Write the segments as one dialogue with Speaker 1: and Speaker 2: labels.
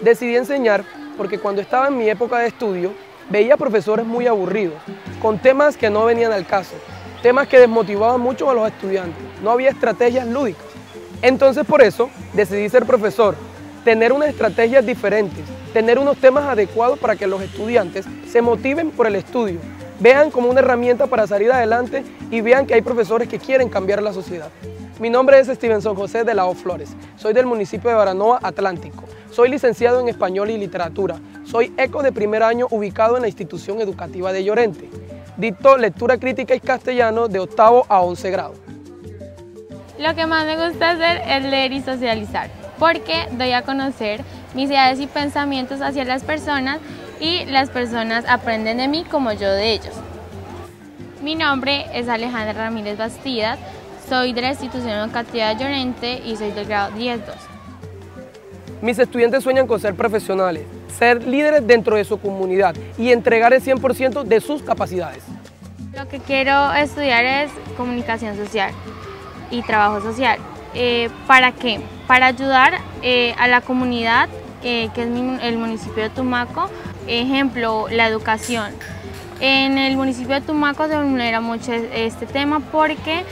Speaker 1: Decidí enseñar porque cuando estaba en mi época de estudio veía profesores muy aburridos, con temas que no venían al caso, temas que desmotivaban mucho a los estudiantes, no había estrategias lúdicas. Entonces por eso decidí ser profesor, tener unas estrategias diferentes, tener unos temas adecuados para que los estudiantes se motiven por el estudio, vean como una herramienta para salir adelante y vean que hay profesores que quieren cambiar la sociedad. Mi nombre es Stevenson José de la O Flores, soy del municipio de Baranoa, Atlántico. Soy licenciado en Español y Literatura. Soy eco de primer año ubicado en la institución educativa de Llorente. Dicto lectura crítica y castellano de octavo a once grado.
Speaker 2: Lo que más me gusta hacer es leer y socializar, porque doy a conocer mis ideas y pensamientos hacia las personas y las personas aprenden de mí como yo de ellos. Mi nombre es Alejandra Ramírez Bastidas, soy de la institución educativa de Llorente y soy del grado 10-2.
Speaker 1: Mis estudiantes sueñan con ser profesionales, ser líderes dentro de su comunidad y entregar el 100% de sus capacidades.
Speaker 2: Lo que quiero estudiar es comunicación social y trabajo social. Eh, ¿Para qué? Para ayudar eh, a la comunidad, eh, que es el municipio de Tumaco. Ejemplo, la educación. En el municipio de Tumaco se vulnera mucho este tema porque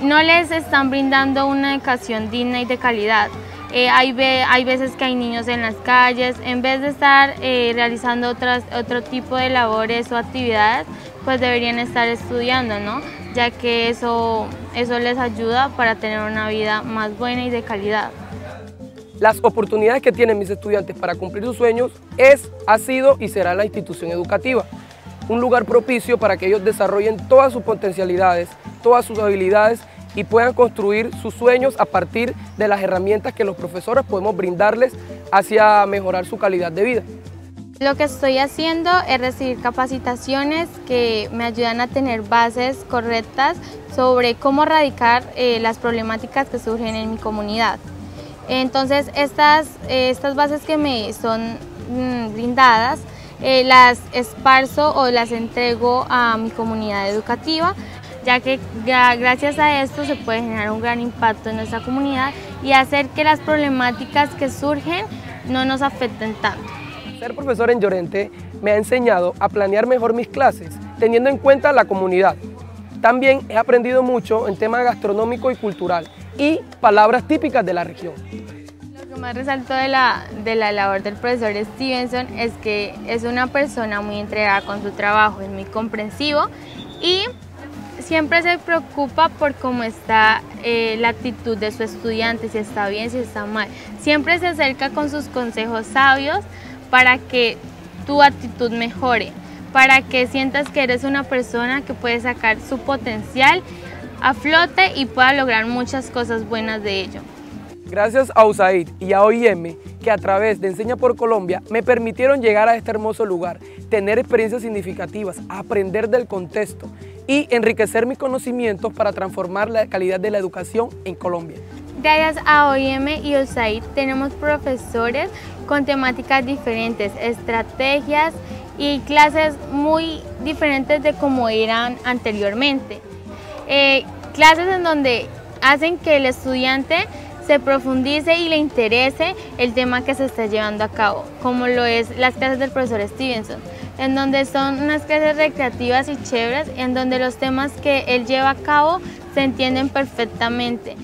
Speaker 2: no les están brindando una educación digna y de calidad. Eh, hay, hay, veces que hay niños en las calles, en vez de estar eh, realizando otro tipo de labores o actividades, pues deberían estar estudiando, ¿no? ya que eso, eso les ayuda para tener una vida más buena y de calidad.
Speaker 1: Las oportunidades que tienen mis estudiantes para cumplir sus sueños es, ha sido y será la institución educativa. Un lugar propicio para que ellos desarrollen todas sus potencialidades, todas sus habilidades y puedan construir sus sueños a partir de las herramientas que los profesores podemos brindarles hacia mejorar su calidad de vida.
Speaker 2: Lo que estoy haciendo es recibir capacitaciones que me ayudan a tener bases correctas sobre cómo erradicar eh, las problemáticas que surgen en mi comunidad. Entonces, estas, eh, estas bases que me son mm, brindadas, eh, las esparzo o las entrego a mi comunidad educativa ya que gracias a esto se puede generar un gran impacto en nuestra comunidad y hacer que las problemáticas que surgen no nos afecten tanto.
Speaker 1: Ser profesor en Llorente me ha enseñado a planear mejor mis clases, teniendo en cuenta la comunidad. También he aprendido mucho en temas gastronómico y cultural y palabras típicas de la región.
Speaker 2: Lo que más resalto de la, de la labor del profesor Stevenson es que es una persona muy entregada con su trabajo, es muy comprensivo y siempre se preocupa por cómo está eh, la actitud de su estudiante, si está bien, si está mal. Siempre se acerca con sus consejos sabios para que tu actitud mejore, para que sientas que eres una persona que puede sacar su potencial a flote y pueda lograr muchas cosas buenas de ello.
Speaker 1: Gracias a USAID y a OIM, que a través de Enseña por Colombia me permitieron llegar a este hermoso lugar, tener experiencias significativas, aprender del contexto y enriquecer mis conocimientos para transformar la calidad de la educación en Colombia.
Speaker 2: Gracias a OIM y USAID tenemos profesores con temáticas diferentes, estrategias y clases muy diferentes de como eran anteriormente. Eh, clases en donde hacen que el estudiante se profundice y le interese el tema que se está llevando a cabo, como lo es las clases del profesor Stevenson, en donde son unas clases recreativas y chéveres, en donde los temas que él lleva a cabo se entienden perfectamente.